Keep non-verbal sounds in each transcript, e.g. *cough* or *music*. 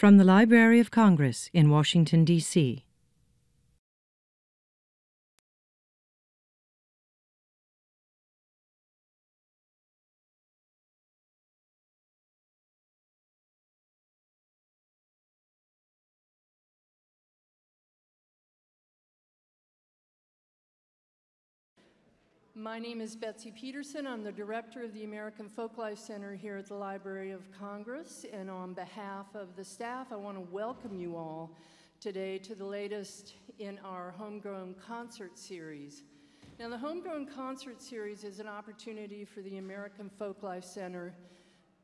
From the Library of Congress in Washington, D.C. My name is Betsy Peterson. I'm the director of the American Folklife Center here at the Library of Congress. And on behalf of the staff, I want to welcome you all today to the latest in our Homegrown Concert Series. Now, the Homegrown Concert Series is an opportunity for the American Folklife Center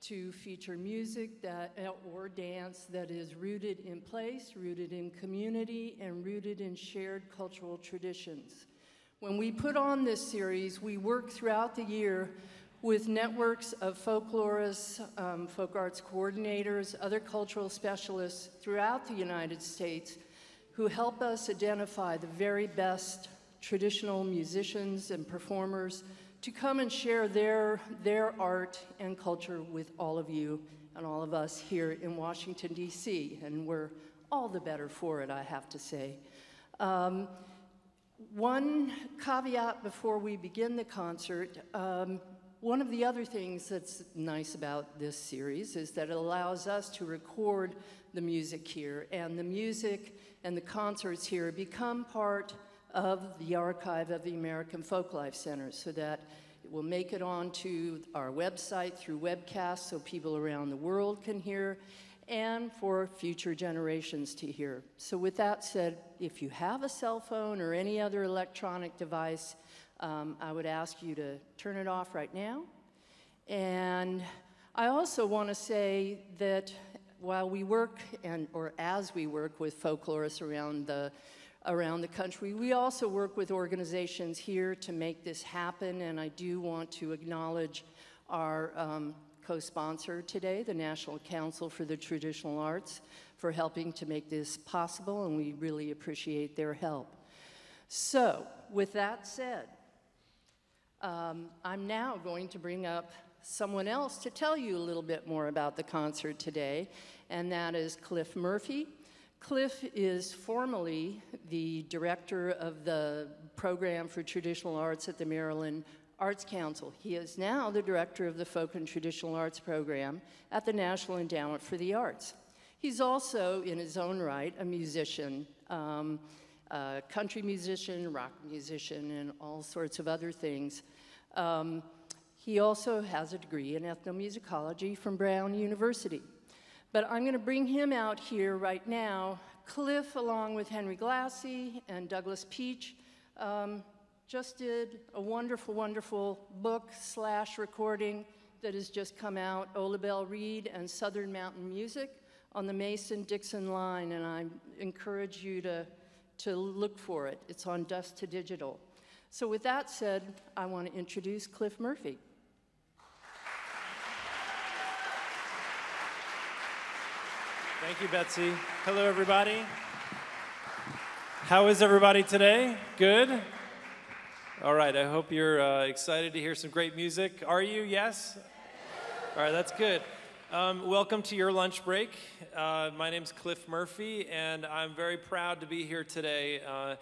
to feature music that, or dance that is rooted in place, rooted in community, and rooted in shared cultural traditions. When we put on this series, we work throughout the year with networks of folklorists, um, folk arts coordinators, other cultural specialists throughout the United States who help us identify the very best traditional musicians and performers to come and share their, their art and culture with all of you and all of us here in Washington, D.C. And we're all the better for it, I have to say. Um, one caveat before we begin the concert. Um, one of the other things that's nice about this series is that it allows us to record the music here, and the music and the concerts here become part of the archive of the American Folklife Center so that it will make it onto our website through webcasts so people around the world can hear and for future generations to hear. So with that said, if you have a cell phone or any other electronic device, um, I would ask you to turn it off right now. And I also want to say that while we work and or as we work with folklorists around the around the country, we also work with organizations here to make this happen. And I do want to acknowledge our um, co-sponsor today, the National Council for the Traditional Arts, for helping to make this possible, and we really appreciate their help. So, with that said, um, I'm now going to bring up someone else to tell you a little bit more about the concert today, and that is Cliff Murphy. Cliff is formerly the director of the program for traditional arts at the Maryland Arts Council. He is now the director of the Folk and Traditional Arts Program at the National Endowment for the Arts. He's also, in his own right, a musician, um, a country musician, rock musician, and all sorts of other things. Um, he also has a degree in ethnomusicology from Brown University. But I'm going to bring him out here right now. Cliff, along with Henry Glassie and Douglas Peach, um, just did a wonderful, wonderful book slash recording that has just come out, Ola Belle Reed and Southern Mountain Music on the Mason-Dixon line, and I encourage you to, to look for it. It's on Dust to Digital. So with that said, I want to introduce Cliff Murphy. Thank you, Betsy. Hello, everybody. How is everybody today? Good? All right, I hope you're uh, excited to hear some great music. Are you? Yes? All right, that's good. Um, welcome to your lunch break. Uh, my name's Cliff Murphy, and I'm very proud to be here today uh,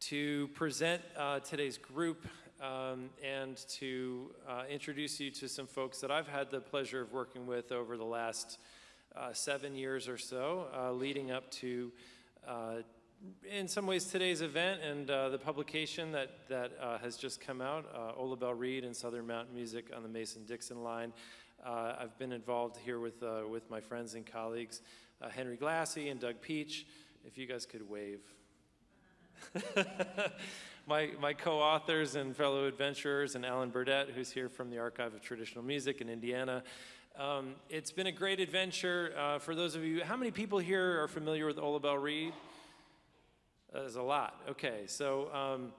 to present uh, today's group um, and to uh, introduce you to some folks that I've had the pleasure of working with over the last uh, seven years or so, leading up to in some ways today's event and uh, the publication that, that uh, has just come out, uh, Ola Belle Reed and Southern Mountain Music on the Mason-Dixon line. Uh, I've been involved here with, uh, with my friends and colleagues, uh, Henry Glassie and Doug Peach. If you guys could wave. *laughs* my, my co-authors and fellow adventurers and Alan Burdette, who's here from the Archive of Traditional Music in Indiana. Um, it's been a great adventure. for those of you, how many people here are familiar with Ola Belle Reed? There's a lot. Okay, so um,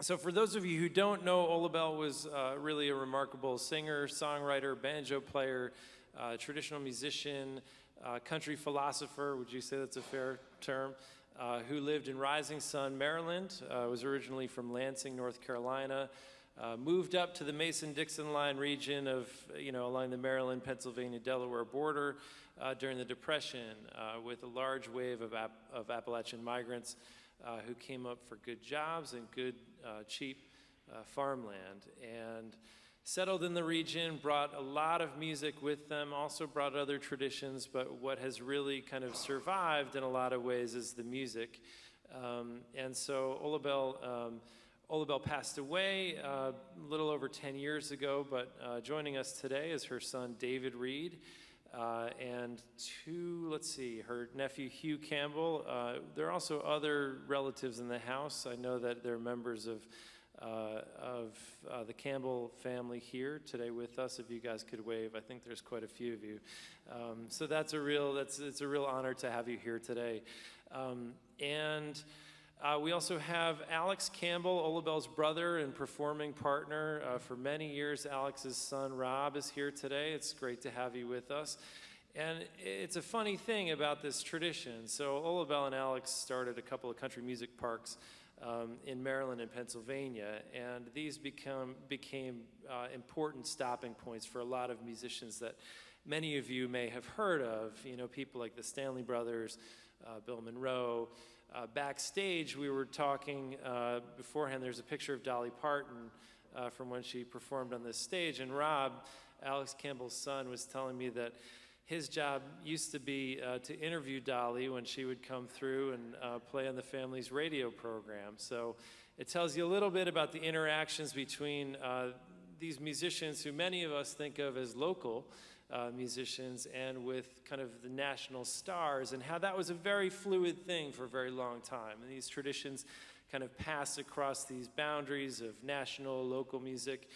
so for those of you who don't know, Ola Belle was uh, really a remarkable singer, songwriter, banjo player, uh, traditional musician, uh, country philosopher. Would you say that's a fair term? Uh, who lived in Rising Sun, Maryland. Uh, was originally from Lansing, North Carolina. uh, moved up to the Mason-Dixon line region of, you know, along the Maryland, Pennsylvania, Delaware border uh, during the Depression uh, with a large wave of, of Appalachian migrants uh, who came up for good jobs and good, uh, cheap farmland. And settled in the region, brought a lot of music with them, also brought other traditions, but what has really kind of survived in a lot of ways is the music. Um, and so Ola Belle, um, Ola Belle passed away uh, a little over 10 years ago, but uh, joining us today is her son David Reed. Uh, and two, let's see, her nephew Hugh Campbell. Uh, there are also other relatives in the house. I know that they're members of uh, of uh, the Campbell family here today with us. If you guys could wave, I think there's quite a few of you. Um, so that's a real that's it's a real honor to have you here today. Um, and uh, we also have Alex Campbell, Ola Belle's brother and performing partner uh, for many years. Alex's son Rob is here today. It's great to have you with us. And it's a funny thing about this tradition. So Ola Belle and Alex started a couple of country music parks um, in Maryland and Pennsylvania. And these become, became uh, important stopping points for a lot of musicians that many of you may have heard of. You know, people like the Stanley Brothers, uh, Bill Monroe. Uh, backstage, we were talking uh, beforehand, there's a picture of Dolly Parton uh, from when she performed on this stage. And Rob, Alex Campbell's son, was telling me that his job used to be uh, to interview Dolly when she would come through and uh, play on the family's radio program. So it tells you a little bit about the interactions between uh, these musicians who many of us think of as local uh, musicians and with kind of the national stars and how that was a very fluid thing for a very long time. And these traditions kind of pass across these boundaries of national, local music.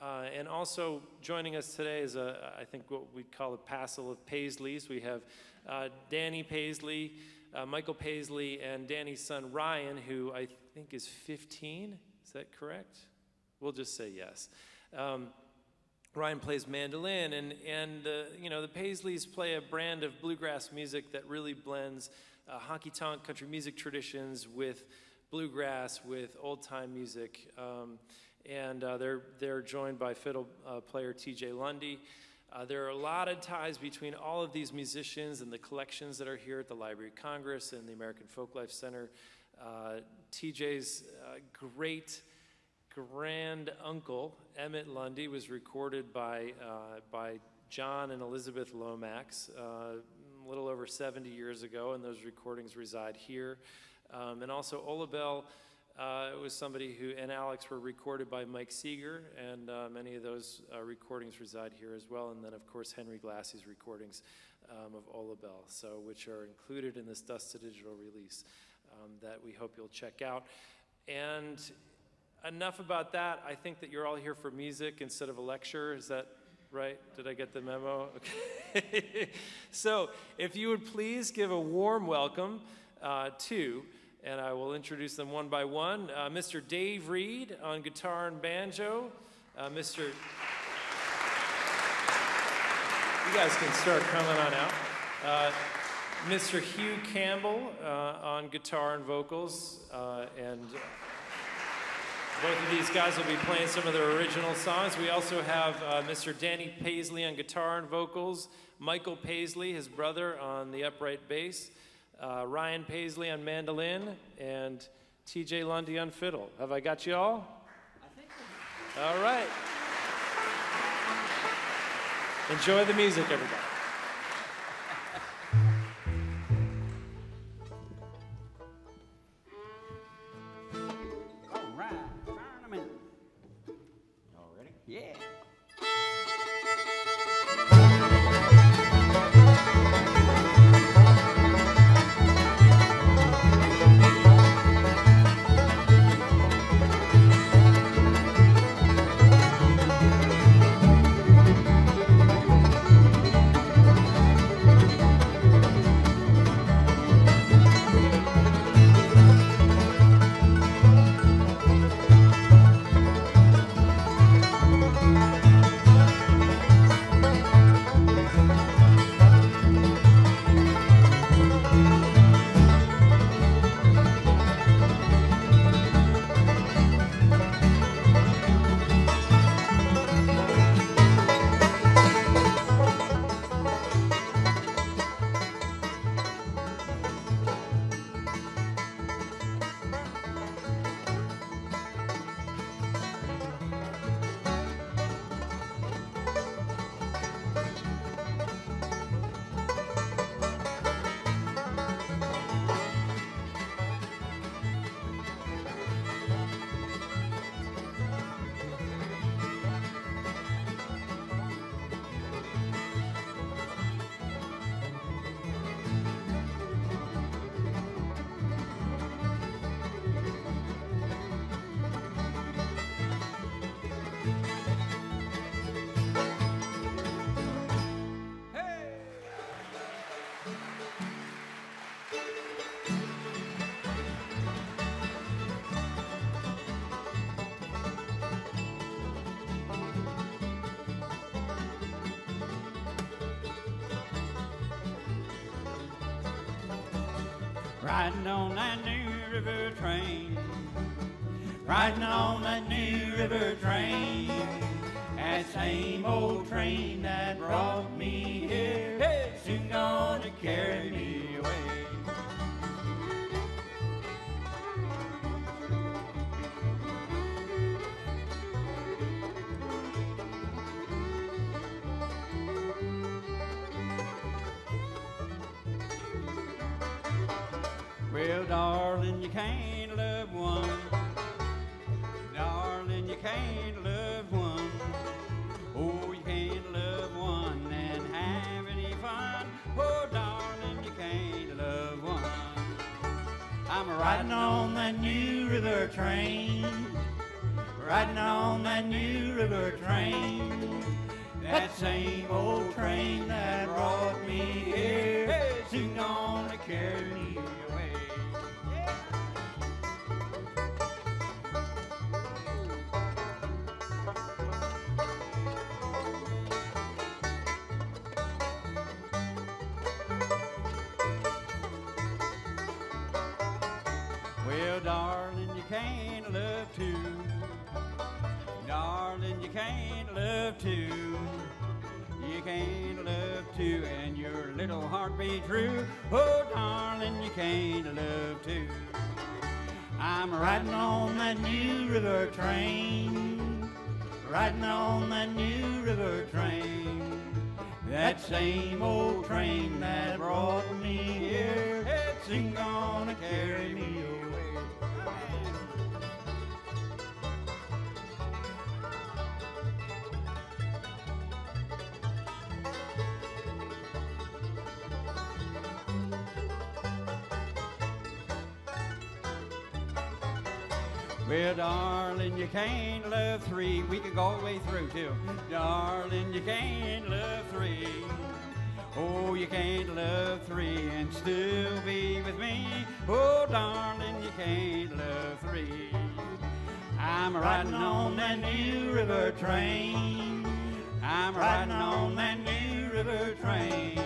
Uh, and also joining us today is, a, I think, what we call a passel of Paisleys. We have uh, Danny Paisley, uh, Michael Paisley, and Danny's son Ryan, who I think is 15. Is that correct? We'll just say yes. Um, Ryan plays mandolin, and, and uh, you know, the Paisleys play a brand of bluegrass music that really blends uh, honky tonk country music traditions with bluegrass, with old time music. Um, and uh, they're, they're joined by fiddle uh, player TJ Lundy. Uh, there are a lot of ties between all of these musicians and the collections that are here at the Library of Congress and the American Folklife Center. Uh, TJ's great grand uncle, Emmett Lundy, was recorded by, uh, by John and Elizabeth Lomax a little over 70 years ago, and those recordings reside here. Um, and also Ola Belle uh, was somebody who, and Alex were recorded by Mike Seeger, and uh, many of those uh, recordings reside here as well. And then, of course, Henry Glassie's recordings um, of Ola Belle, so which are included in this Dust to Digital release um, that we hope you'll check out. And enough about that. I think that you're all here for music instead of a lecture. Is that right? Did I get the memo? Okay. *laughs* so, if you would please give a warm welcome uh, to and I will introduce them one by one. Uh, Mr. Dave Reed on guitar and banjo. Uh, Mr. You guys can start coming on out. Uh, Mr. Hugh Campbell uh, on guitar and vocals, uh, and both of these guys will be playing some of their original songs. We also have uh, Mr. Danny Paisley on guitar and vocals, Michael Paisley, his brother, on the upright bass uh, Ryan Paisley on mandolin, and TJ Lundy on fiddle. Have I got you all? All right. Enjoy the music, everybody. Riding on that new river train, riding on that new river train. That same old train that brought riding on that new river train. Riding on that new river train. That same can't love two. You can't love two, and your little heart be true. Oh, darling, you can't love two. I'm riding on that new river train, riding on that new river train. That same old train that brought me here, it's gonna carry me away. Well, darling, you can't love three. We could go all the way through, too. Darling, you can't love three. Oh, you can't love three and still be with me. Oh, darling, you can't love three. I'm riding on that new river train. I'm riding on that new river train.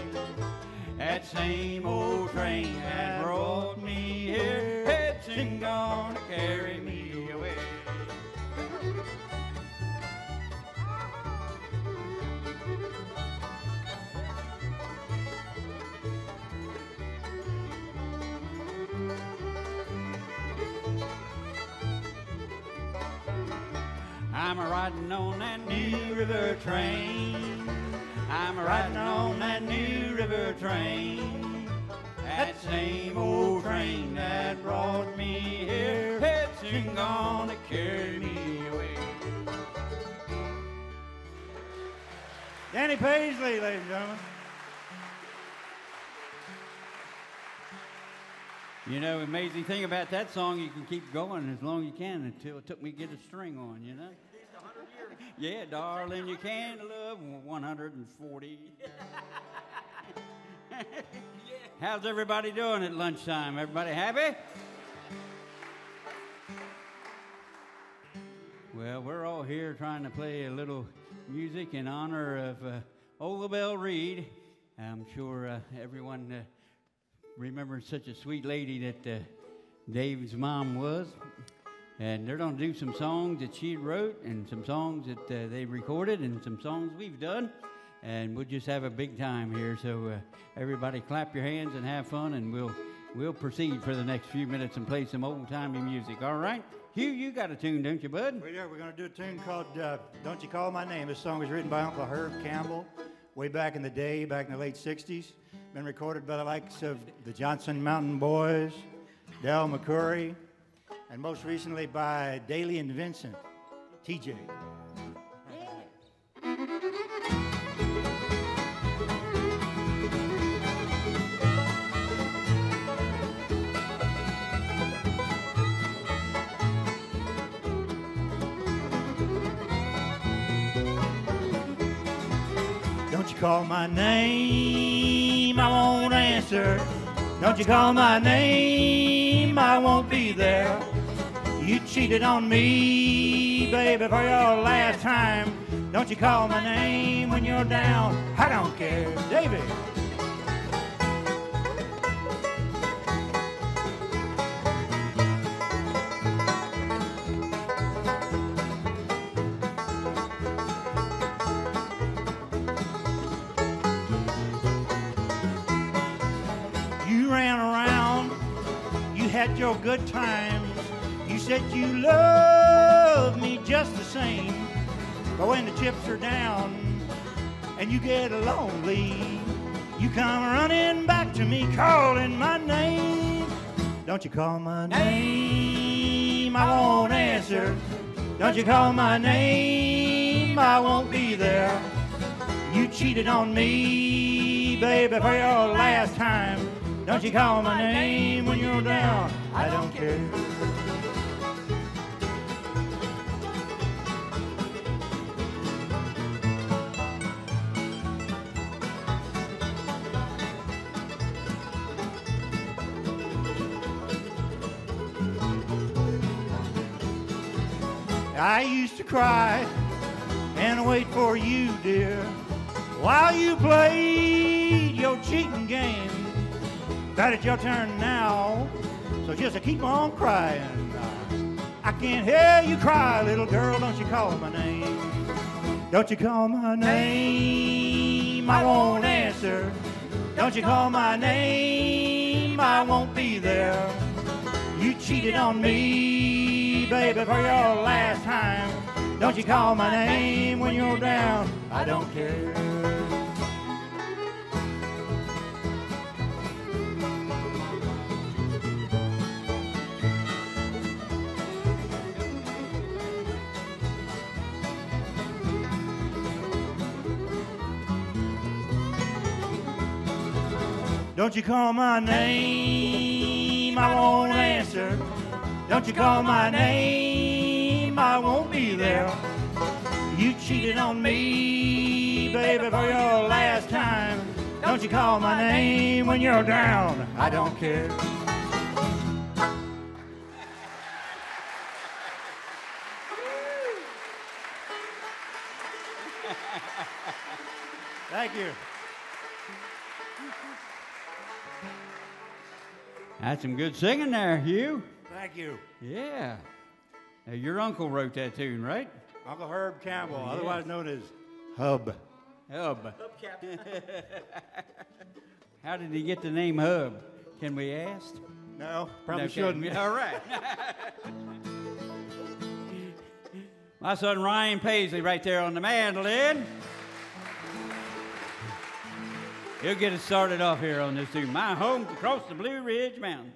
That same old train that brought me here, it's gonna carry me I'm riding on that new river train. I'm riding on that new river train. That same old train that brought me here, it's soon gonna carry me away. Danny Paisley, ladies and gentlemen. You know, amazing thing about that song, you can keep going as long as you can until it took me to get a string on, you know? Yeah, darling, you can't love 140. *laughs* How's everybody doing at lunchtime? Everybody happy? Well, we're all here trying to play a little music in honor of uh, Ola Belle Reed. I'm sure uh, everyone uh, remembers such a sweet lady that uh, Dave's mom was. And they're going to do some songs that she wrote and some songs that uh, they recorded and some songs we've done. And we'll just have a big time here. So uh, everybody clap your hands and have fun, and we'll we'll proceed for the next few minutes and play some old timey music. All right, Hugh, you got a tune, don't you, bud? We are. We're going to do a tune called uh, "Don't You Call My Name." This song was written by Uncle Herb Campbell way back in the day, back in the late '60s. Been recorded by the likes of the Johnson Mountain Boys, Del McCoury, and most recently by Dailey and Vincent, TJ. Call my name, I won't answer. Don't you call my name, I won't be there. You cheated on me, baby, for your last time. Don't you call my name when you're down. I don't care, David. Had your good times. You said you love me just the same. But when the chips are down and you get lonely, you come running back to me calling my name. Don't you call my name, I won't answer. Don't you call my name, I won't be there. You cheated on me, baby, for your last time. Don't you call my name when you're down. I don't care. I used to cry and wait for you, dear, while you played your cheating game. It's your turn now, so just keep on crying. Uh, I can't hear you cry, little girl. Don't you call my name? Don't you call my name? I won't answer. Don't you call my name? I won't be there. You cheated on me, baby, for your last time. Don't you call my name when you're down. I don't care. Don't you call my name, I won't answer. Don't you call my name, I won't be there. You cheated on me, baby, for your last time. Don't you call my name when you're down. I don't care. *laughs* Thank you. That's some good singing there, Hugh. Thank you. Yeah. Now, your uncle wrote that tune, right? Uncle Herb Campbell, otherwise known as Hub. Hub. Hub Captain. *laughs* How did he get the name Hub? Can we ask? No, probably Okay. shouldn't. *laughs* All right. *laughs* My son Ryan Paisley right there on the mandolin. He'll get us started off here on this tune. My home across the Blue Ridge Mountain.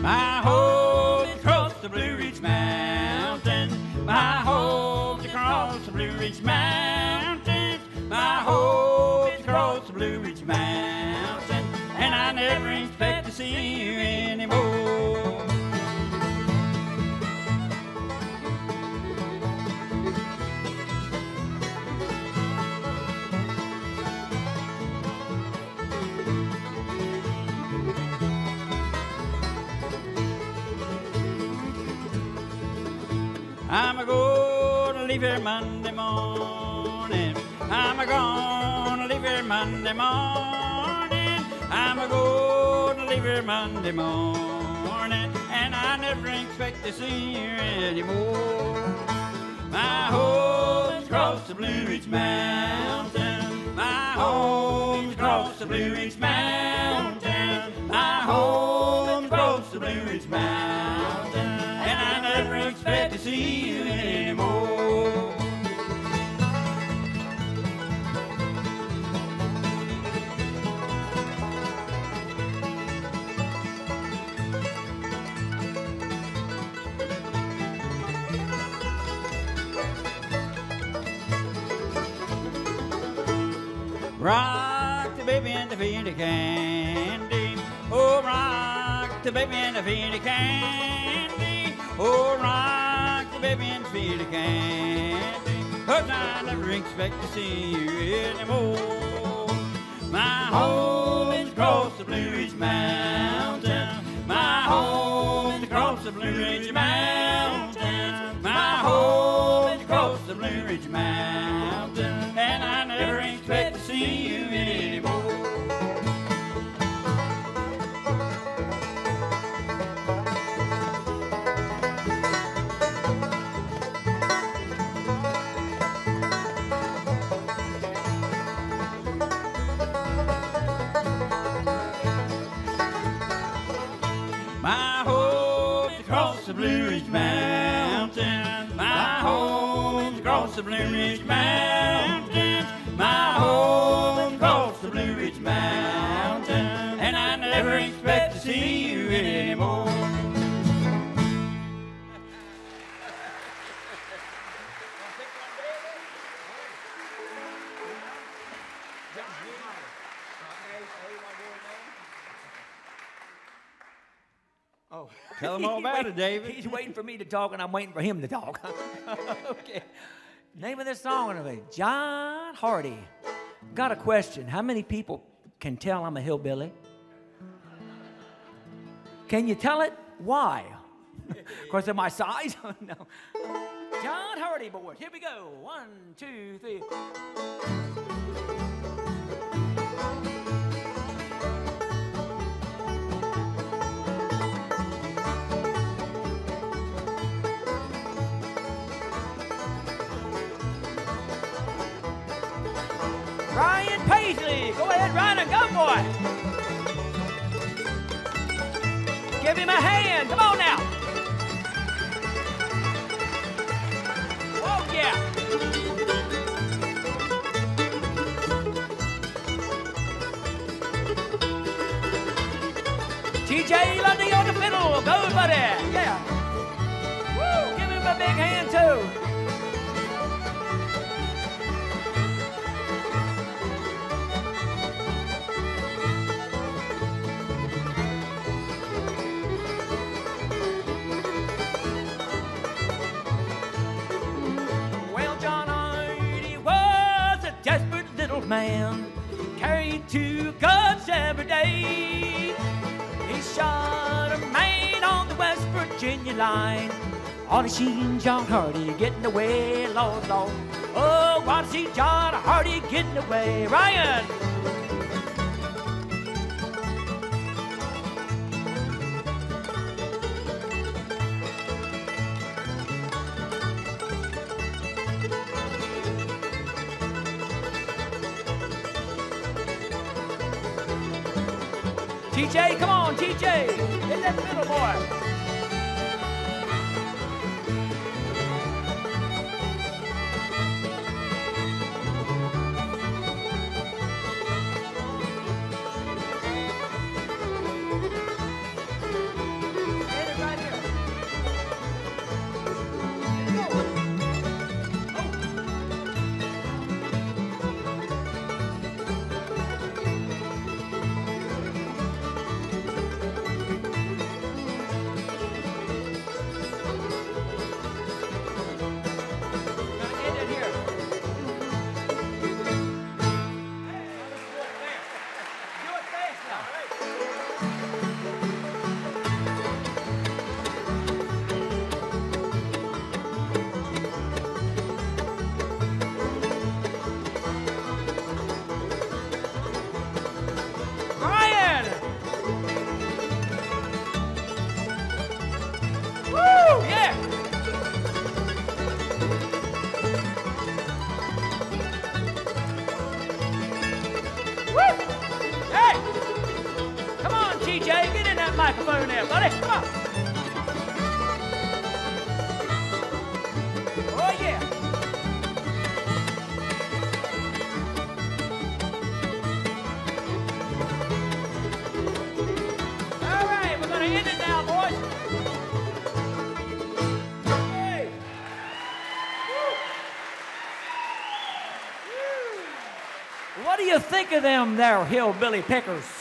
My home's across the Blue Ridge Mountains. My home across the Blue Ridge Mountains. Leave here Monday morning. I'm a gonna leave here Monday morning. I'm a gonna leave here Monday morning. And I never expect to see you anymore. My home's across the Blue Ridge Mountain. My home's across the Blue Ridge Mountain. My home's across the Blue Ridge Mountain. And I never expect to see you anymore. Baby and the candy. Oh, rock the baby and the feed candy. Oh, rock the baby feed the candy. Cause I never expect to see you anymore. My home is across the Blue Ridge Mountain. My home is across the Blue Ridge Mountain. My home is across the Blue Ridge Mountain. And I never expect the Blue Ridge Mountains. My home across the Blue Ridge Mountains. And I never expect to see you anymore. Oh. Tell him all about it, *laughs* David. He's waiting for me to talk, and I'm waiting for him to talk. *laughs* okay. Name of this song of it, John Hardy. Got a question. How many people can tell I'm a hillbilly? Can you tell it? Why? *laughs* Because of my size? *laughs* no. John Hardy, boys. Here we go. One, two, three. Ryan Paisley. Go ahead, Ryan, go, boy. Give him a hand. Come on now. Oh, yeah. TJ Lundy on the fiddle. Go, buddy. Yeah. Woo. Give him a big hand, too. Man, carried two guns every day. He shot a man on the West Virginia line. On a sheen, John Hardy getting away, Lord, Lord. Oh, to see John Hardy getting away. Ryan! That microphone buddy. Come on. Oh, yeah. All right, we're going to end it now, boys. Hey! What do you think of them there, hillbilly pickers?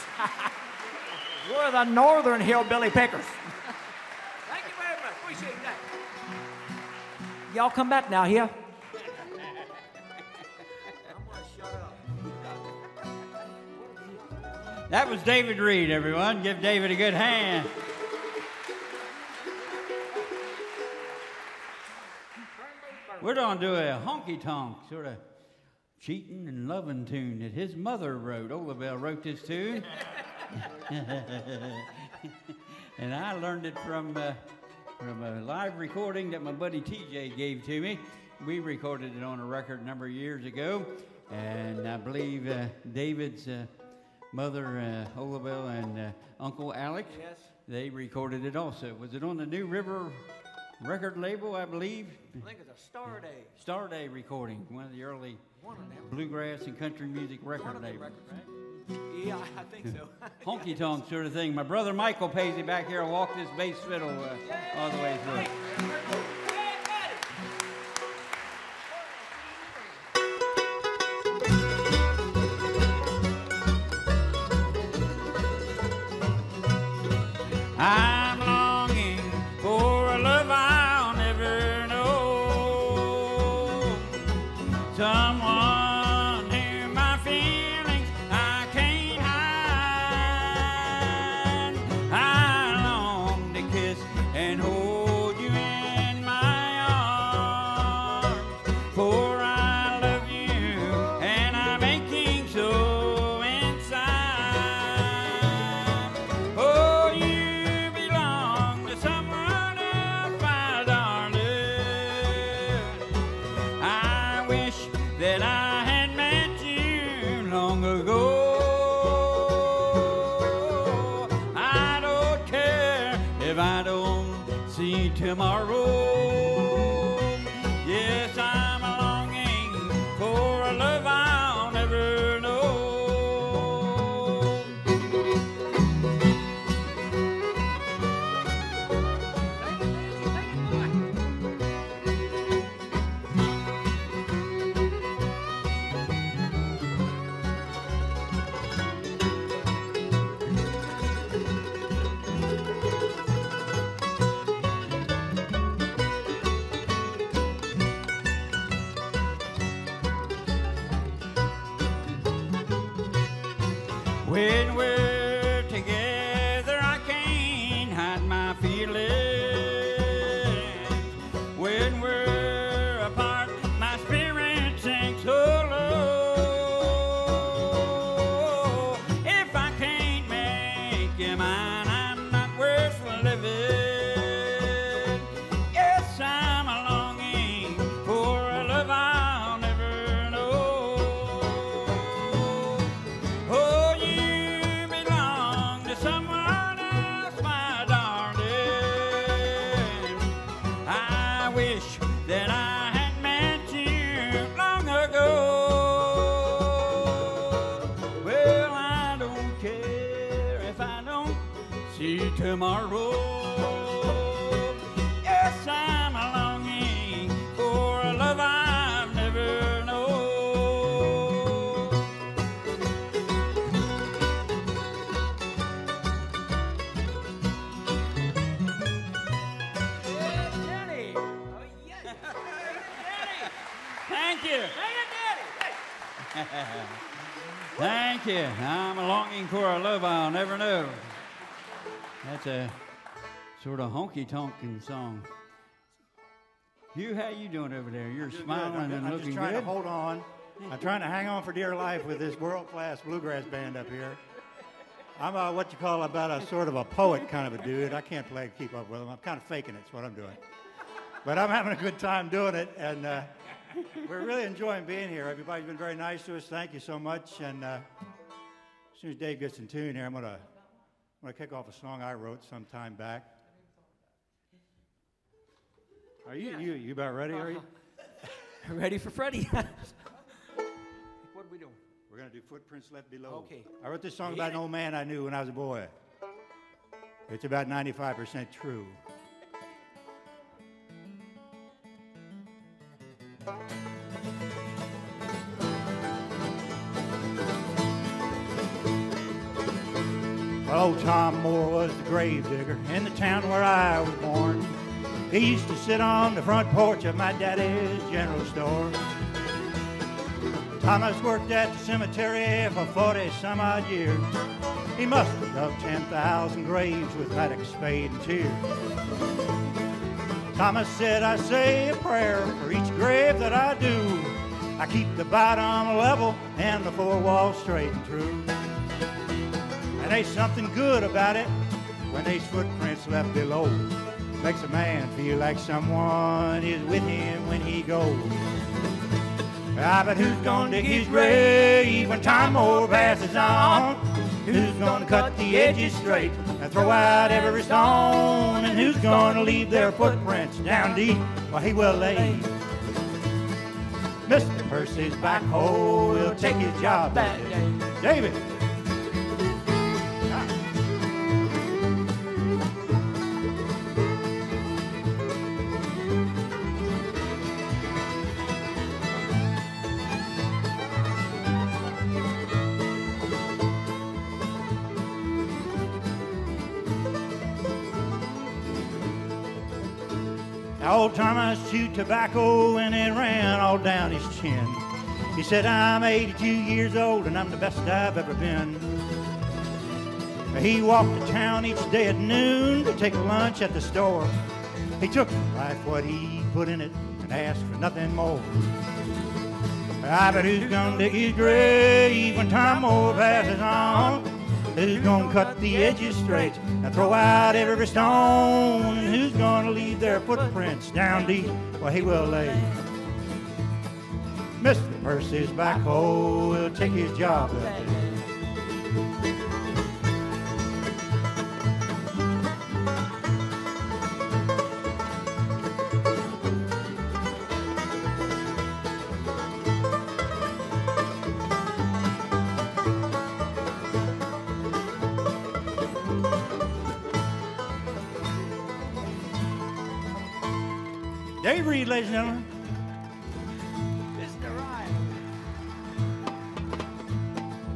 We're the northern hillbilly pickers. Thank you very much. Appreciate that. Y'all come back now here. That was David Reed, everyone. Give David a good hand. We're going to do a honky tonk sort of cheating and loving tune that his mother wrote. Ola Belle wrote this tune. *laughs* and I learned it from, uh, from a live recording that my buddy TJ gave to me. We recorded it on a record a number of years ago, and I believe uh, David's uh, Mother uh, Ola Belle and uh, Uncle Alec. Yes. They recorded it also. Was it on the New River record label, I believe? I think it's a Starday. Star Day recording, one of the early One of bluegrass and country music record labels. records, right? Yeah, I think so. *laughs* Honky tonk sort of thing. My brother Michael Paisley back here walked this bass fiddle uh, all the way through. I'm longing for a love I'll never know. Someone tomorrow. Yes, I'm longing for a love I've never known. Daddy! Oh, yeah. Daddy! Thank you. Hey! *laughs* Thank you. I'm longing for a love I'll never know. That's a sort of honky tonkin' song. You, how you doing over there? You're good. smiling I'm, and I'm looking just trying good. to hold on. I'm trying to hang on for dear life with this world-class bluegrass band up here. I'm a, what you call about a sort of a poet kind of a dude. I can't play keep up with them. I'm kind of faking it's what I'm doing. But I'm having a good time doing it, and uh, we're really enjoying being here. Everybody's been very nice to us. Thank you so much. And uh, as soon as Dave gets in tune here, I'm gonna I'm gonna kick off a song I wrote some time back. Are you you you about ready? Are you? Uh-huh. *laughs* Ready for Freddie? *laughs* what are we doing? We're gonna do footprints left below. Okay. I wrote this song Hit about an old man I knew when I was a boy. It's about 95% true. Old Tom Moore was the grave digger in the town where I was born. He used to sit on the front porch of my daddy's general store. Thomas worked at the cemetery for 40 some odd years. He must have dug 10,000 graves with mattock, spade, and tears. Thomas said, I say a prayer for each grave that I do. I keep the bottom level and the four walls straight and true. And there's something good about it when there's footprints left below. Makes a man feel like someone is with him when he goes. Ah, but who's gonna dig his grave when Tom Moore passes on? Who's gonna cut the edges straight and throw out every stone? And who's gonna leave their footprints down deep where he will lay? Mr. Percy's back backhoe will take his job that day. David. Old Thomas chewed tobacco and it ran all down his chin. He said, I'm 82 years old and I'm the best I've ever been. He walked to town each day at noon to take lunch at the store. He took life what he put in it and asked for nothing more. I bet who's gonna dig his grave when Tom Moore passes on? Who's gonna cut the edges straight and throw out every stone? Who's gonna leave their footprints down deep where he will eh? lay? Mr. Percy's back oh, backhoe will take his job. And gentlemen. Mr.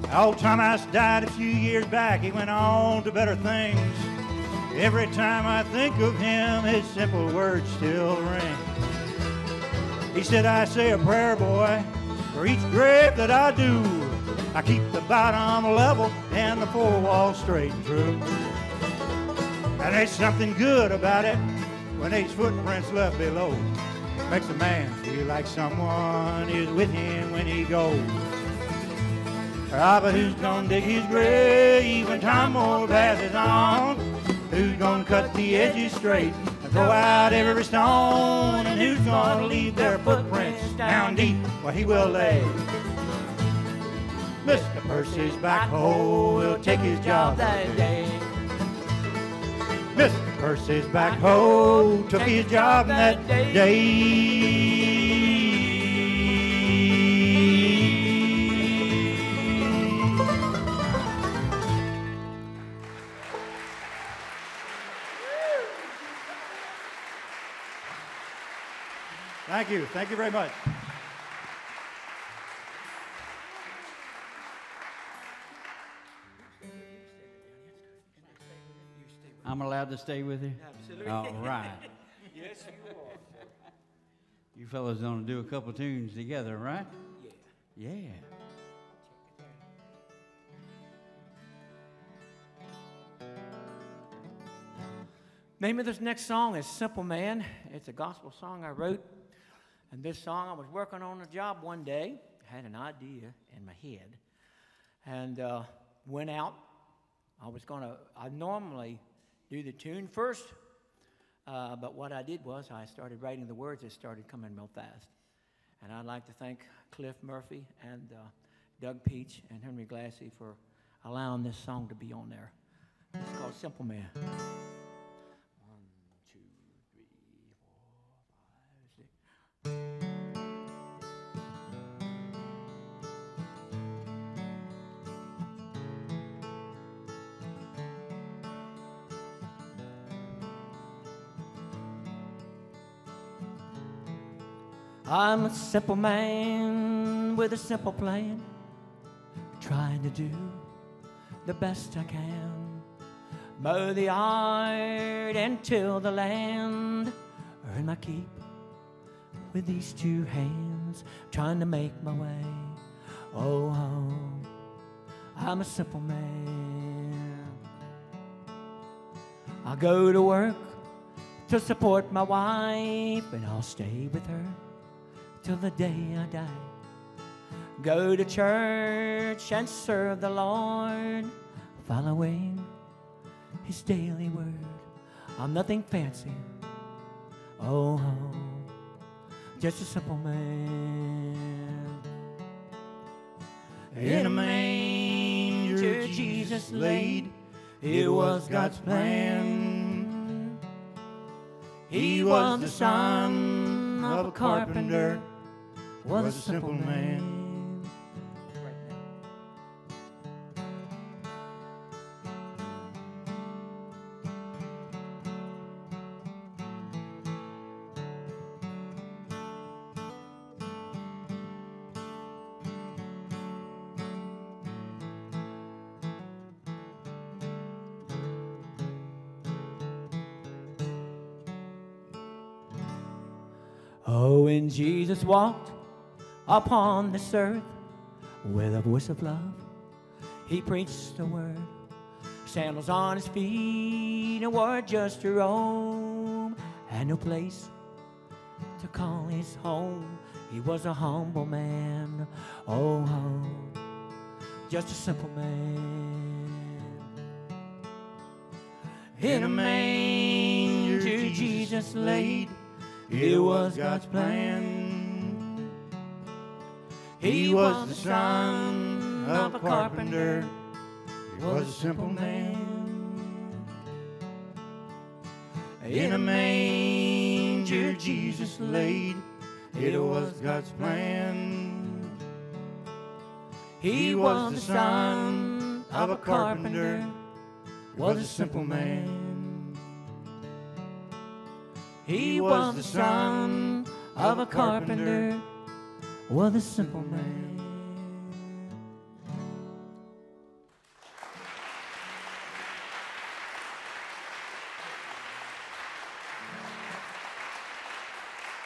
Right. Old Thomas died a few years back. He went on to better things. Every time I think of him, his simple words still ring. He said, I say a prayer, boy, for each grave that I do. I keep the bottom level and the four walls straight and true. And there's something good about it when these footprints left below. Makes a man feel like someone is with him when he goes. But who's gonna dig his grave when Tom Moore passes on? Who's gonna cut the edges straight and throw out every stone? And who's gonna leave their footprints down deep where he will lay? Mr. Percy's backhoe oh, will take his job that day. Mr. Percy's backhoe took his job that day. Thank you. Thank you very much. I'm allowed to stay with you? Absolutely. All right. *laughs* yes, you are. You fellas gonna do a couple tunes together, right? Yeah. Yeah. Name of this next song is Simple Man. It's a gospel song I wrote. And this song, I was working on a job one day, had an idea in my head, and uh, went out. I was going to, I normally do the tune first, uh, but what I did was I started writing the words It started coming real fast. And I'd like to thank Cliff Murphy and uh, Doug Peach and Henry Glassie for allowing this song to be on there. It's called Simple Man. I'm a simple man with a simple plan, trying to do the best I can. Mow the yard and till the land, earn my keep with these two hands, trying to make my way. Oh, oh I'm a simple man. I go to work to support my wife, and I'll stay with her till the day I die. Go to church and serve the Lord, following His daily word. I'm nothing fancy, oh, just a simple man. In a manger Jesus laid. It was God's plan. He was the son of a carpenter, was a simple man. Oh, when Jesus walked upon this earth with a voice of love, he preached the word. Sandals on his feet, and word just to roam, and no place to call his home. He was a humble man, oh, oh just a simple man. In a manger Jesus laid. It was God's plan. He was the son of a carpenter. He was a simple man. In a manger Jesus laid. It was God's plan. He was the son of a carpenter. Was a simple man. He was the son of a carpenter, was a simple man.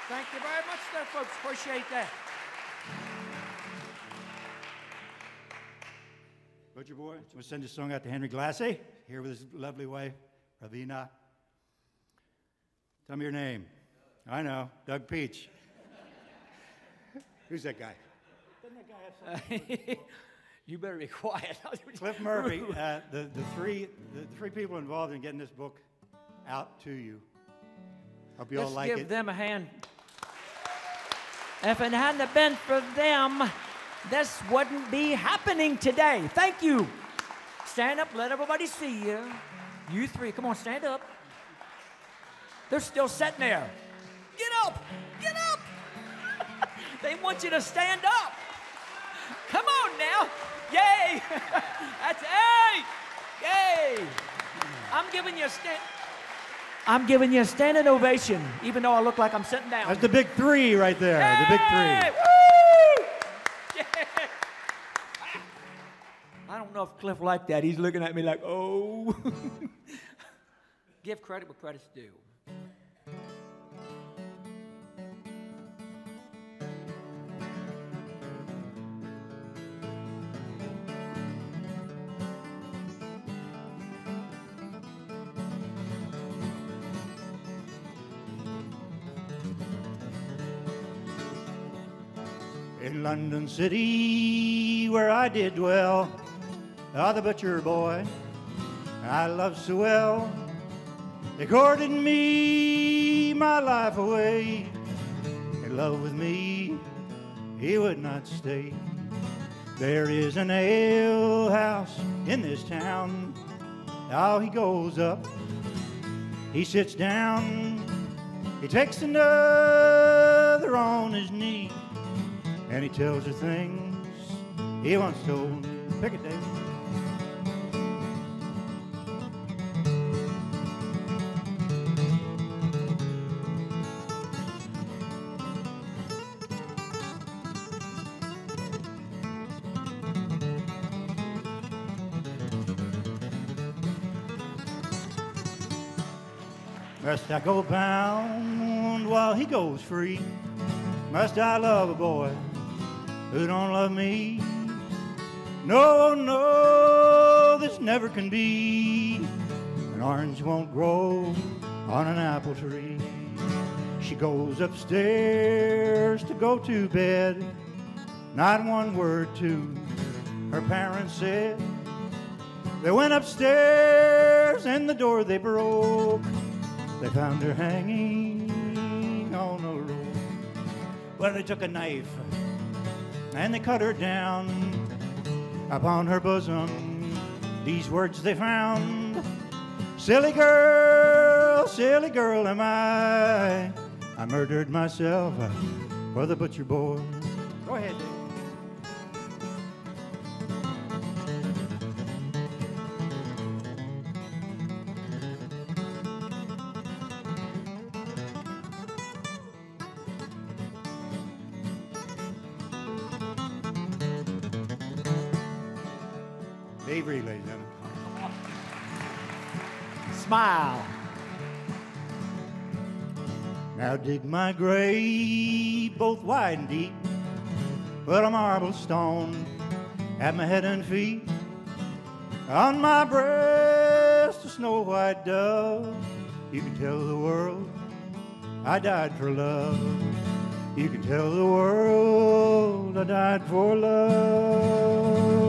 Thank you very much, there, folks. Appreciate that. Butcher Boy, we'll send this song out to Henry Glassie, here with his lovely wife, Pravina. Tell me your name. I know, Doug Peach. Who's that guy? *laughs* *laughs* you better be quiet. *laughs* Cliff Murphy. Uh, the, the, three, the three people involved in getting this book out to you. Hope you all Let's like give it. them a hand. If it hadn't have been for them, this wouldn't be happening today. Thank you. Stand up, let everybody see you. You three, come on, stand up. They're still sitting there. Get up! They want you to stand up. Come on now. Yay! *laughs* That's hey! Yay! I'm giving you a stand. I'm giving you a standing ovation, even though I look like I'm sitting down. That's the big three right there. The big three. Woo! Yeah. I don't know if Cliff liked that. He's looking at me like, oh. *laughs* Give credit where credit's due. In London City, where I did dwell, ah, the butcher boy I loved so well. They courted me my life away. In love with me, he would not stay. There is an ale house in this town. Now he goes up, he sits down, he takes another on his knee, and he tells you things he once told David. Must I go bound while he goes free? Must I love a boy who don't love me? No, no, this never can be. An orange won't grow on an apple tree. She goes upstairs to go to bed. Not one word to her parents said. They went upstairs and the door they broke. They found her hanging on a rope. Well, they took a knife and they cut her down. upon her bosom these words they found. Silly girl, silly girl am I. I murdered myself for the butcher boy. Go ahead, Dave. Dave Reed, ladies and gentlemen. Smile. Now dig my grave both wide and deep. Put a marble stone at my head and feet. On my breast a snow white dove. You can tell the world I died for love. You can tell the world I died for love.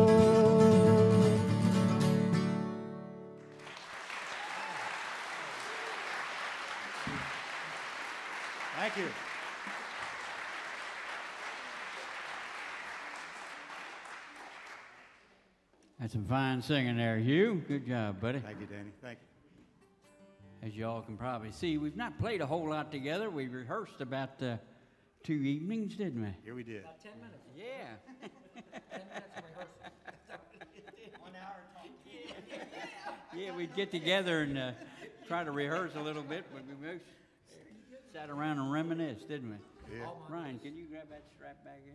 That's some fine singing there, Hugh. Good job, buddy. Thank you, Danny. Thank you. As y'all can probably see, we've not played a whole lot together. We rehearsed about uh, two evenings, didn't we? Here we did. About ten minutes. *laughs* Yeah. Yeah, we'd get together and uh, try to rehearse a little bit, but we most sat around and reminisced, didn't we? Yeah. Ryan, can you grab that strap back here?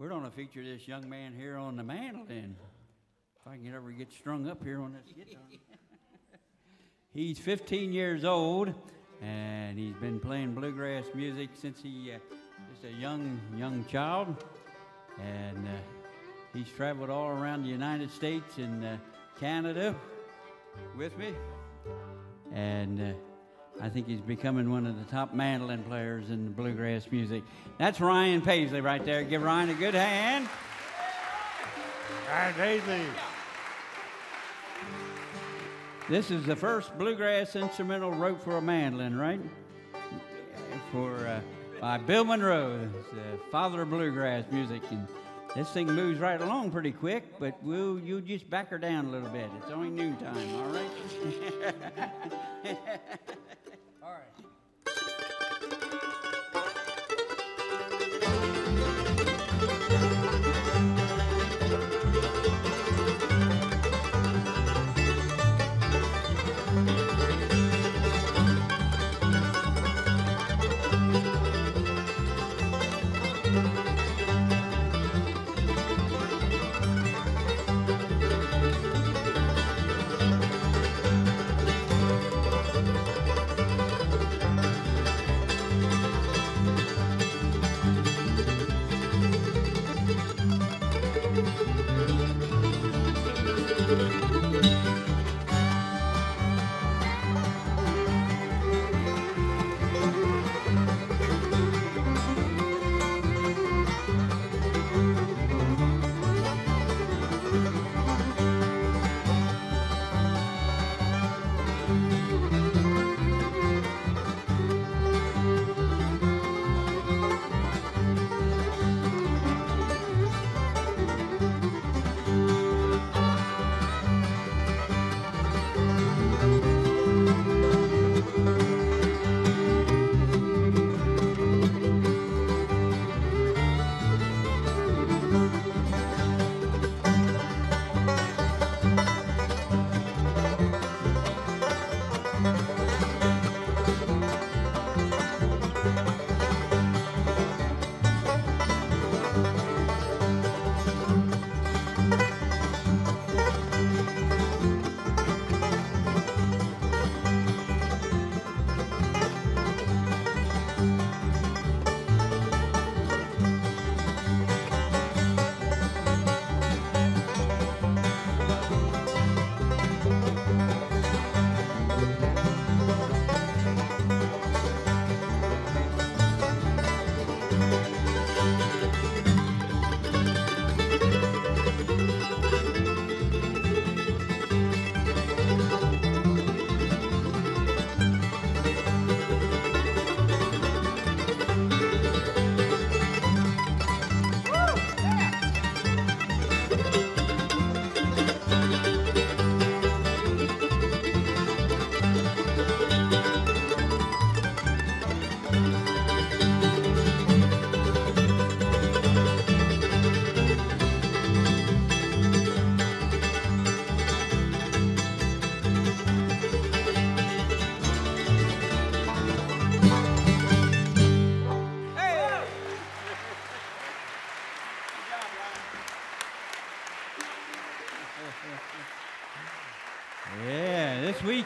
We're going to feature this young man here on the mandolin. If I can ever get strung up here on this guitar. *laughs* he's 15 years old, and he's been playing bluegrass music since he uh, was a young young child, and uh, he's traveled all around the United States and uh, Canada with me, and. I think he's becoming one of the top mandolin players in bluegrass music. That's Ryan Paisley right there. Give Ryan a good hand. Ryan Paisley. This is the first bluegrass instrumental wrote for a mandolin, right? For uh, by Bill Monroe, the father of bluegrass music, and this thing moves right along pretty quick. But we'll you just back her down a little bit. It's only noontime, all right? *laughs*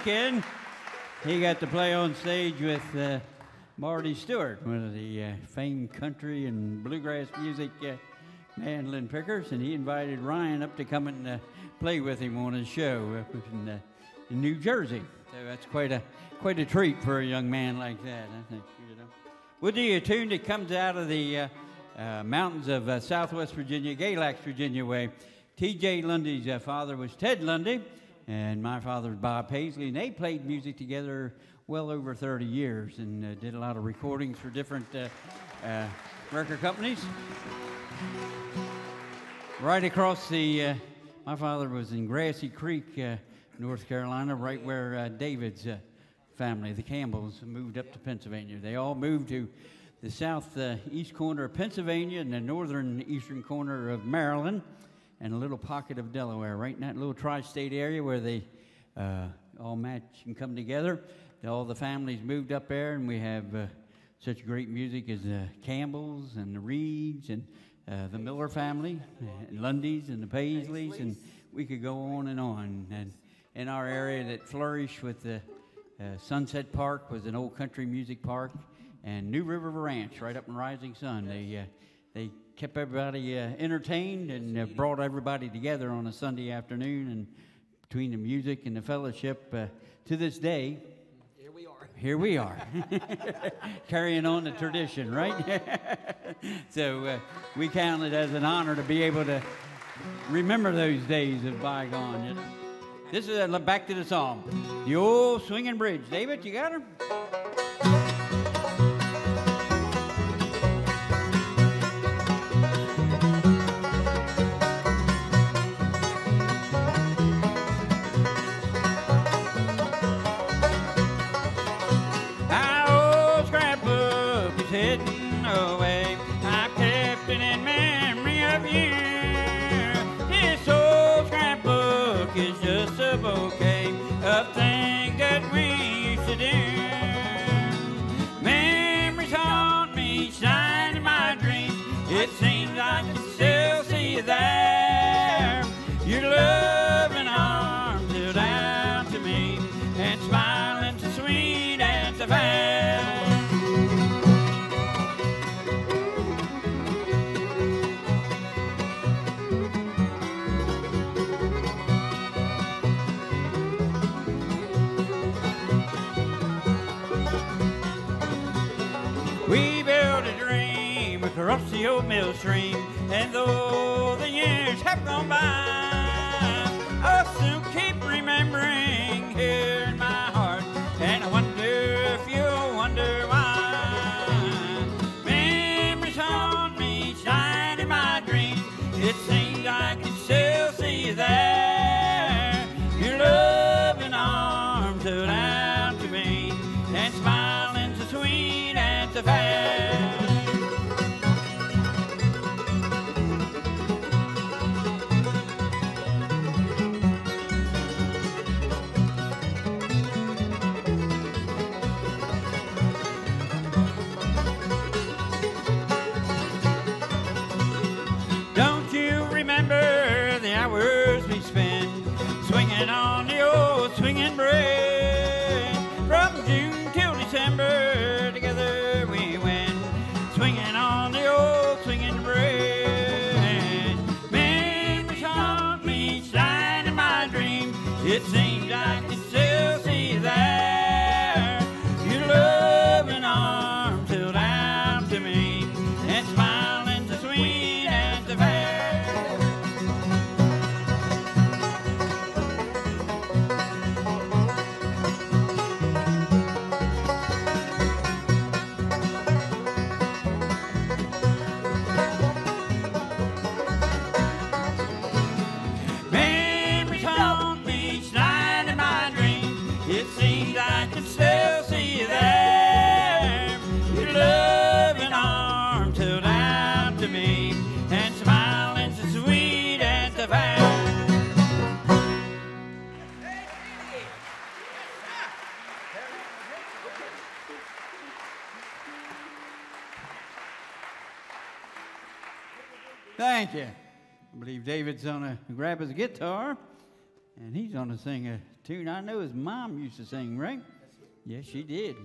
weekend he got to play on stage with uh, Marty Stuart, one of the uh, famed country and bluegrass music uh, mandolin pickers, and he invited Ryan up to come and uh, play with him on his show up in, uh, in New Jersey. So that's quite a quite a treat for a young man like that, I think. You know, we'll do a tune that comes out of the uh, mountains of Southwest Virginia, Galax, Virginia way. T.J. Lundy's father was Ted Lundy, and my father Bob Paisley, and they played music together well over 30 years and uh, did a lot of recordings for different uh, uh, record companies. Right across the, uh, my father was in Grassy Creek, uh, North Carolina, right where David's family, the Campbells, moved up to Pennsylvania. They all moved to the southeast corner of Pennsylvania and the northern eastern corner of Maryland and a little pocket of Delaware, right in that little tri state area where they uh, all match and come together. All the families moved up there, and we have uh, such great music as the Campbells and the Reeds and uh, the Miller family, and Lundy's and the Paisleys, and we could go on and on. And in our area that flourished with the uh, Sunset Park was an old country music park, and New River Ranch right up in Rising Sun. They uh, kept everybody uh, entertained and uh, brought everybody together on a Sunday afternoon, and between the music and the fellowship, uh, to this day. Here we are. Here we are, *laughs* carrying on the tradition, right? *laughs* so uh, we count it as an honor to be able to remember those days of bygone. This is uh, back to the song, the old swinging bridge. David, you got her? The old mill stream, and though the years have gone by, I'll still keep remembering here grab his guitar And he's going to sing a tune I know his mom used to sing, right? Yes, she did.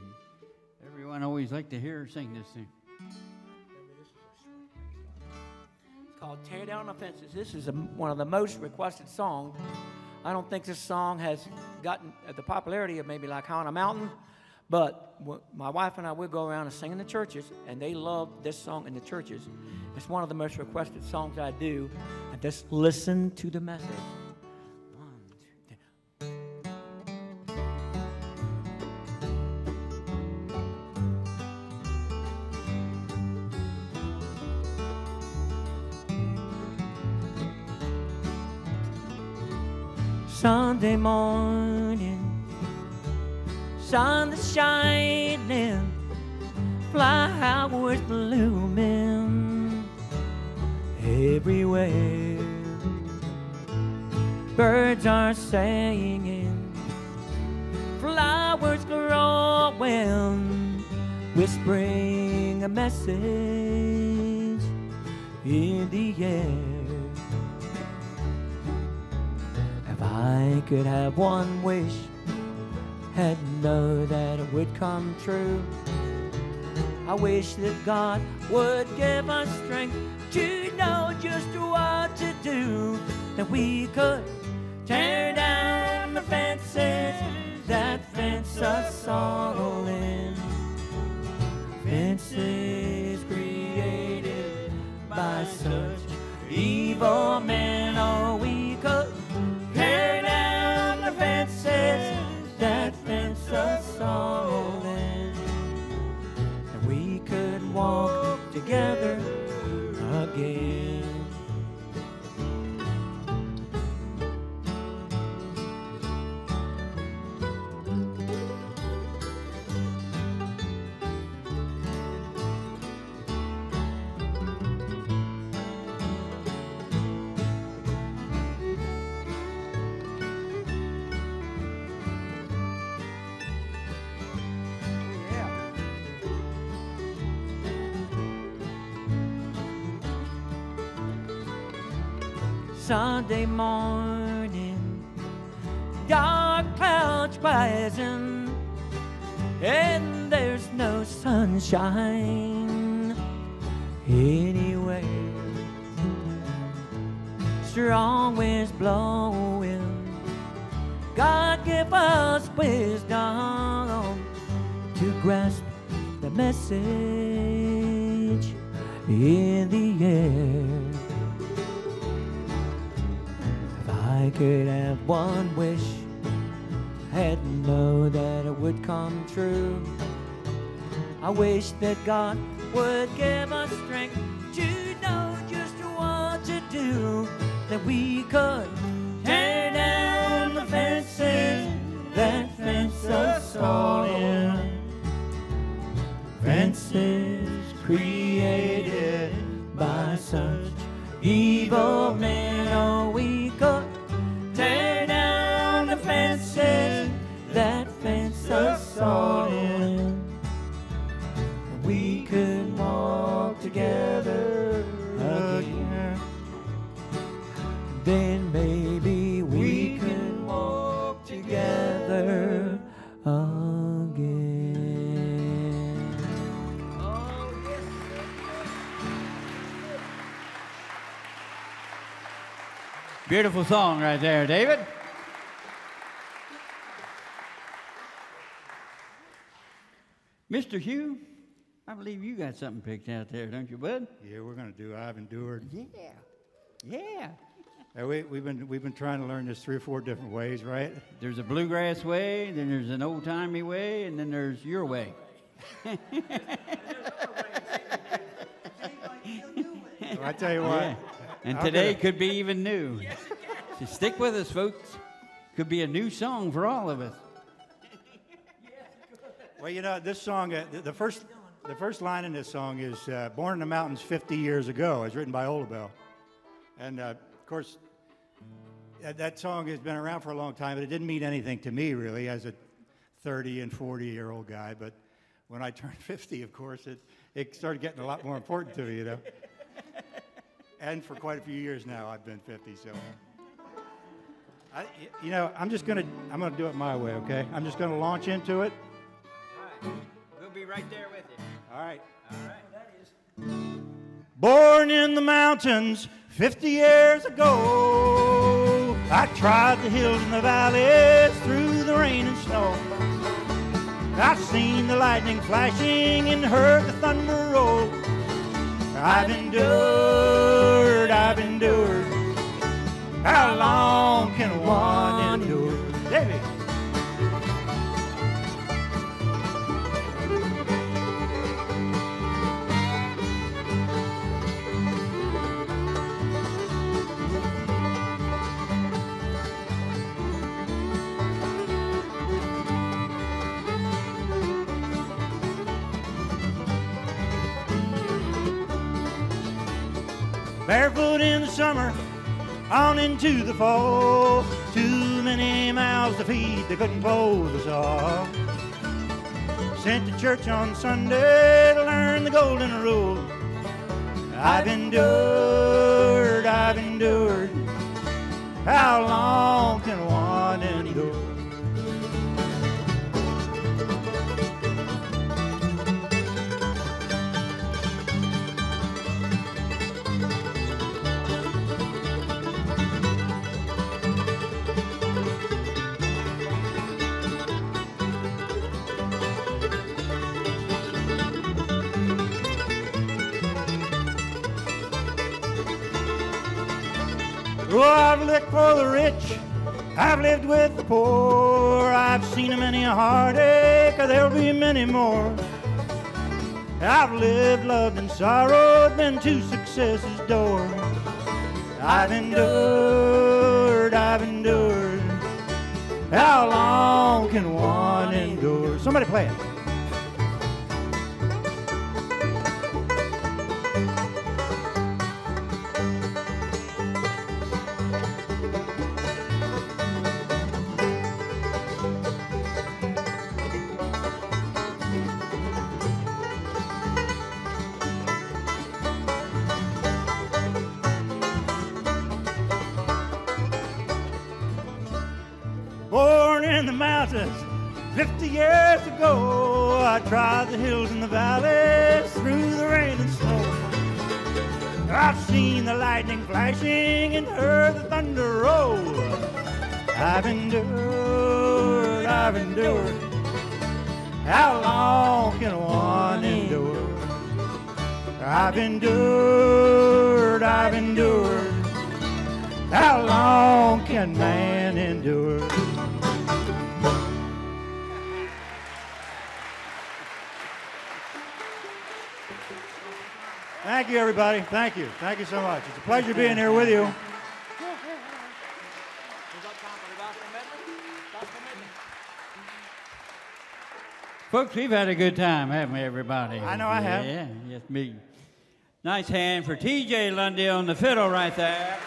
Everyone always liked to hear her sing this tune. It's called Tear Down the Fences. This is a, one of the most requested songs. I don't think this song has gotten the popularity of maybe like High on a Mountain, but my wife and I will go around and sing in the churches, and they love this song in the churches. It's one of the most requested songs I do. Just listen to the message. Sunday morning, sun is shining, flowers blooming everywhere. Birds are singing, flowers growing, whispering a message in the air. If I could have one wish and know that it would come true, I wish that God would give us strength to just what to do, that we could tear down the fences that fence us all in. Fences created by such evil men, Sunday morning, dark clouds rising, and there's no sunshine anywhere. Strong winds blowing, God give us wisdom to grasp the message in the air. I could have one wish, I'd know that it would come true. I wish that God would give us strength to know just what to do, that we could tear down the fences that fence us all in. Fences created by such evil men, oh, Beautiful song right there, David. Mr. Hugh, I believe you got something picked out there, don't you, bud? Yeah, we're going to do I've endured. Yeah. Yeah. We, we've been we've been trying to learn this three or four different ways, right? There's a bluegrass way, then there's an old timey way, and then there's your way. *laughs* Well, I tell you what. Yeah. And I'll today get could be even new. *laughs* So stick with us, folks. Could be a new song for all of us. Well, you know, this song, uh, the, the first the first line in this song is uh, "Born in the Mountains 50 years ago." It's written by Ola Belle, and uh, of course, that, that song has been around for a long time, but it didn't mean anything to me really as a 30 and 40 year old guy. But when I turned *laughs* 50, of course, it it started getting a lot more important to me, you know. And for quite a few years now, I've been 50, so. I, you know, I'm just gonna I'm gonna do it my way, okay? I'm just gonna launch into it. Right. We'll be right there with you. All right. All right. That is. Born in the mountains 50 years ago, I tried the hills and the valleys through the rain and snow. I've seen the lightning flashing and heard the thunder roll. I've endured, I've endured. How long can one Barefoot in the summer, on into the fall. Too many mouths to feed, they couldn't close us all. Sent to church on Sunday to learn the golden rule. I've endured, I've endured. How long can one endure? The rich, I've lived with the poor. I've seen many a heartache, there'll be many more. I've lived, loved, and sorrowed, been to success's door. I've endured, I've endured. How long can one endure? Somebody play it. Endured, I've endured. How long can man endure? Thank you, everybody. Thank you. Thank you so much. It's a pleasure being here with you. Folks, we've had a good time, haven't we, everybody? I know I have. Yeah, yes, me. Nice hand for TJ Lundy on the fiddle right there.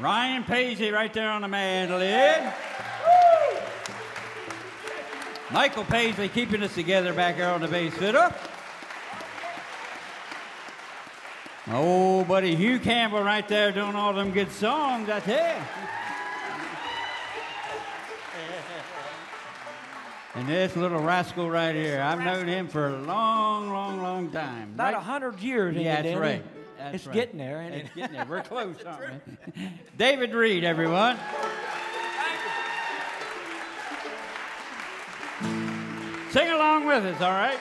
Ryan Paisley right there on the mandolin. Michael Paisley keeping us together back there on the bass fiddle. Oh, buddy Hugh Campbell right there doing all them good songs, I tell you. And this little rascal right here, I've known him for a long, long, long time. About a Right? hundred years, Yeah, that's right. That's it's right. getting there, ain't It's it? getting there. We're *laughs* close, aren't we? *laughs* David Reed, everyone. Sing along with us, all right?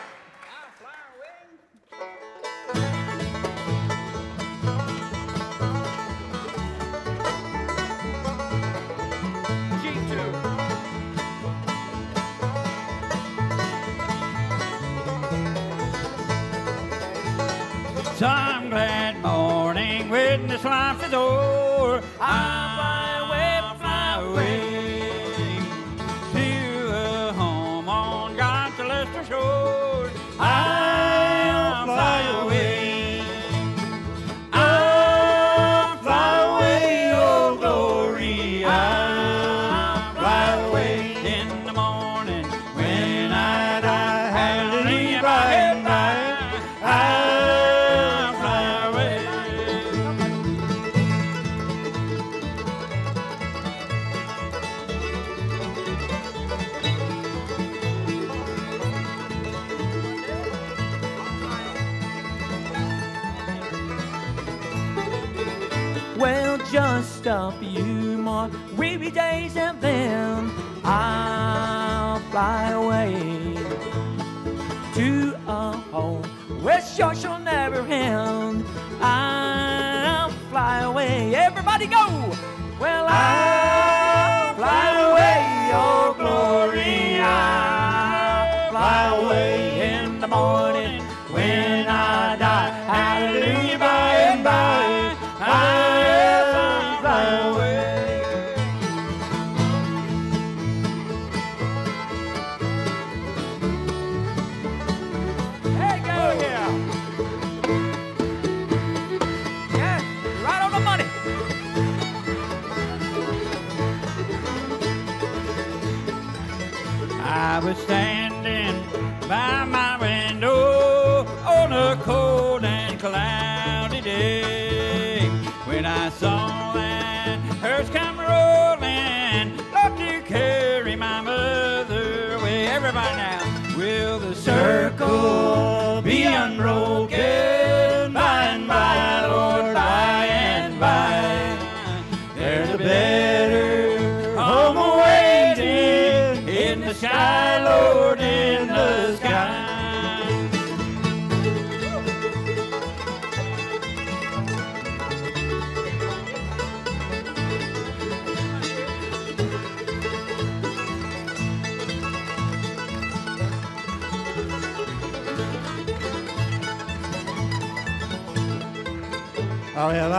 Away in the morning when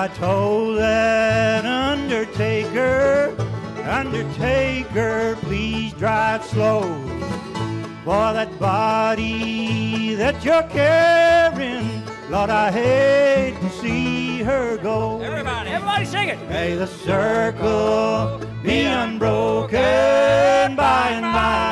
I told that undertaker, undertaker, please drive slow. For that body that you're carrying, Lord, I hate to see her go. Everybody, everybody sing it. May the circle be unbroken by and by,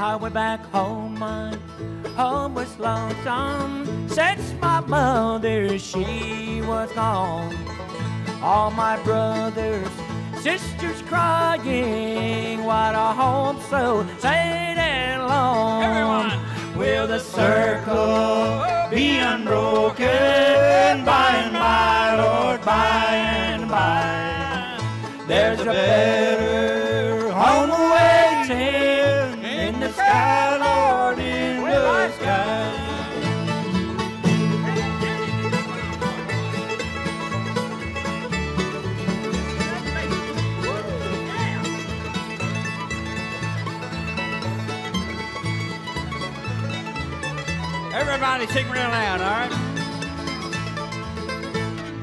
I went back home, my home was lonesome since my mother she was gone. All my brothers, sisters crying, what a home so sad and long. Everyone. will the circle Be unbroken by and by, Lord, by and by. There's a better Everybody sing real loud, all right?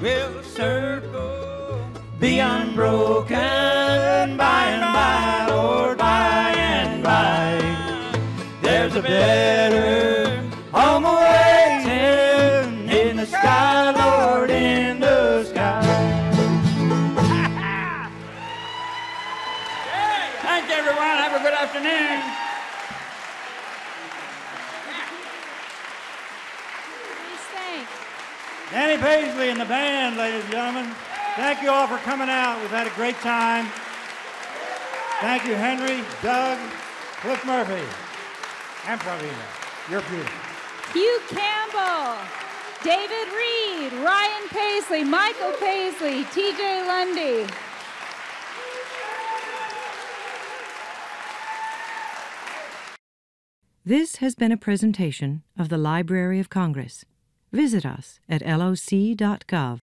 Will the circle Be unbroken by and by, Lord, by and by. There's a better home awaiting in the sky, Lord, in the sky. *laughs* Thank you, everyone. Have a good afternoon. Danny Paisley and the band, ladies and gentlemen. Thank you all for coming out. We've had a great time. Thank you, Henry, Doug, Cliff Murphy, and Pravina. You're beautiful. Hugh Campbell, David Reed, Ryan Paisley, Michael Paisley, TJ Lundy. This has been a presentation of the Library of Congress. Visit us at loc.gov.